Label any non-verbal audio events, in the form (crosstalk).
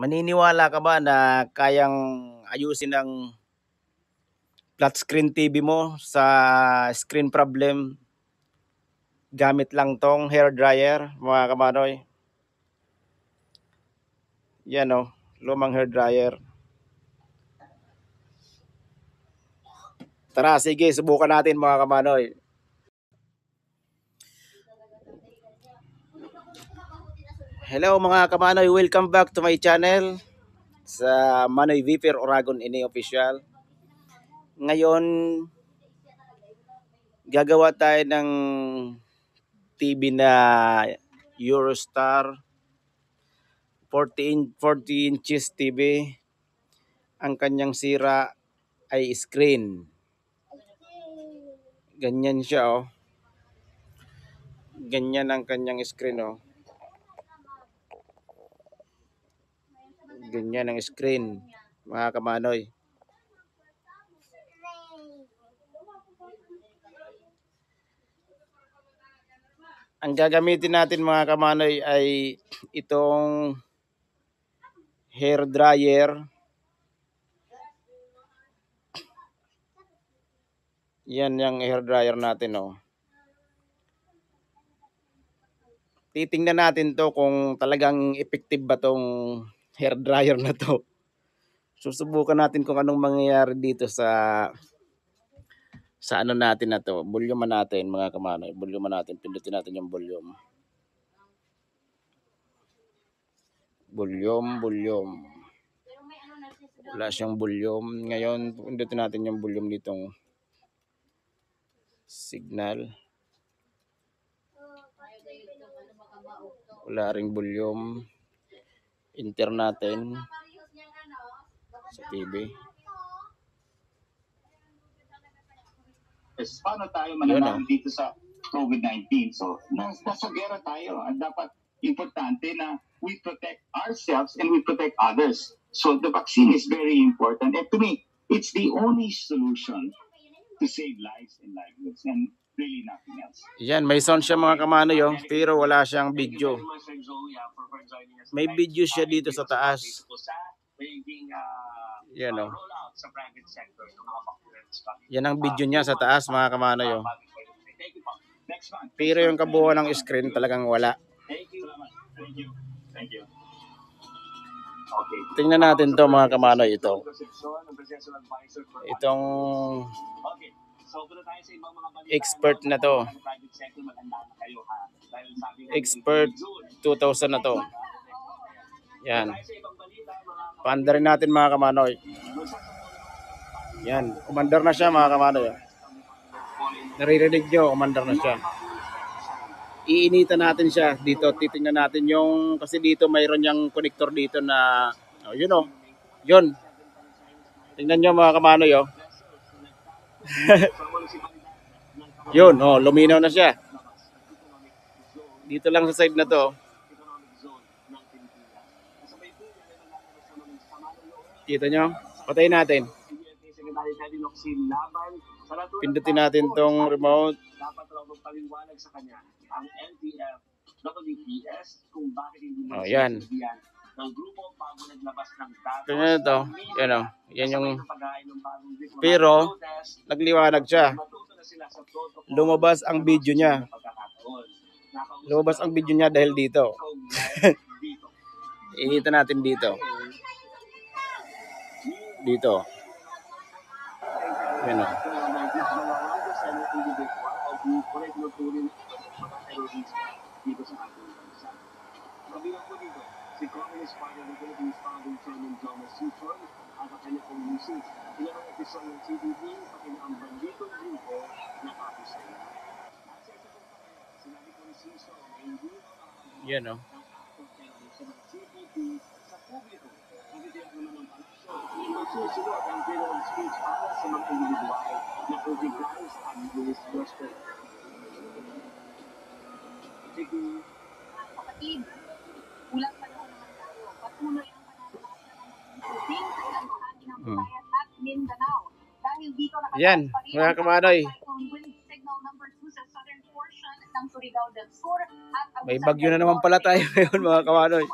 Maniniwala ka ba na kayang ayusin ang flat screen TV mo sa screen problem gamit lang tong hair dryer mga kamanoy? Yan o, lumang hair dryer. Tara, sige, subukan natin mga kamanoy. Hello mga kamanoy, welcome back to my channel sa Manoy Viper Oragon Ini Official. Ngayon, gagawa tayo ng TV na Eurostar 40, in, 40 inches TV. Ang kanyang sira ay screen. Ganyan siya oh. Ganyan ang kanyang screen oh. Ganyan ang screen, mga kamanoy. Ang gagamitin natin mga kamanoy ay itong hair dryer. Yan yung hair dryer natin oh. Titingnan natin to kung talagang effective ba tong hair dryer na to. Susubukan natin kung anong mangyayari dito sa sa ano natin na to. Volume natin mga kamanoy. Volume natin. Pindutin natin yung volume. Volume, volume. Wala siyang volume. Ngayon, pindutin natin yung volume ditong signal. Wala ring volume enter natin sa TV. is paano tayo mananahan dito sa COVID-19. So, nas nasa gera tayo. At dapat importante na we protect ourselves and we protect others. So, the vaccine is very important. And to me, it's the only solution to save lives and livelihoods and really nothing else. Yan, may sound siya mga kamano yo, pero wala siyang video. May video siya dito sa taas. Yan o. Yan ang video niya sa taas mga kamano yo. Pero yung kabuuan ng screen talagang wala. Thank you. Thank you. Okay. Tingnan natin to mga kamano ito. Itong Expert na to. Expert 2000 na to. Yan. Paanda rin natin mga kamanoy. Yan. Commander na siya mga kamanoy. Naririnig nyo, commander na siya. Iinitan natin siya dito. Titingnan natin yung, kasi dito mayroon yung connector dito na, oh, yun oh. Yun. Tingnan nyo mga kamanoy oh. (laughs) yun, oh, luminaw na siya. Dito lang sa side na to. oh. Kita nyo? Patayin natin. Pindutin natin tong remote. dapat raw magpaliwanag sa kanya ang NTF WPS kung bakit hindi Oh, yan. Ng grupo bago naglabas ng datos. Tingnan nyo to. Yan oh. Yan yung Pero, nagliwanag siya. Lumabas ang video niya. Lumabas ang video niya dahil dito. (laughs) Initan natin dito. Dito. Yan oh. dito sa ating bansa. Kabilang po dito, si Communist Party of the Philippines founding chairman Thomas Suchon at ang kanyang pong misis. Ilan ang episode ng CDP, pati na ang banditong grupo na kapisaya. At sa isa pong pahayag, sinabi ko ni Suso na hindi Yan oh. ng CPP sa publiko. Nagtitiyak naman ng palasyo. Magsusunod ang freedom of speech para sa mga individual na recognized ang Louis Gospel. Sige, kapatid, ulang panahon Patuloy ang pananalasa ng magiging sa ng. Visayas at Mindanao. Dahil dito nakataas Yan, pa rin mga kamanoy. cyclone wind signal number 2 sa southern portion ng Surigao del Sur at May bagyo na naman pala tayo (laughs) ngayon mga kamanoy.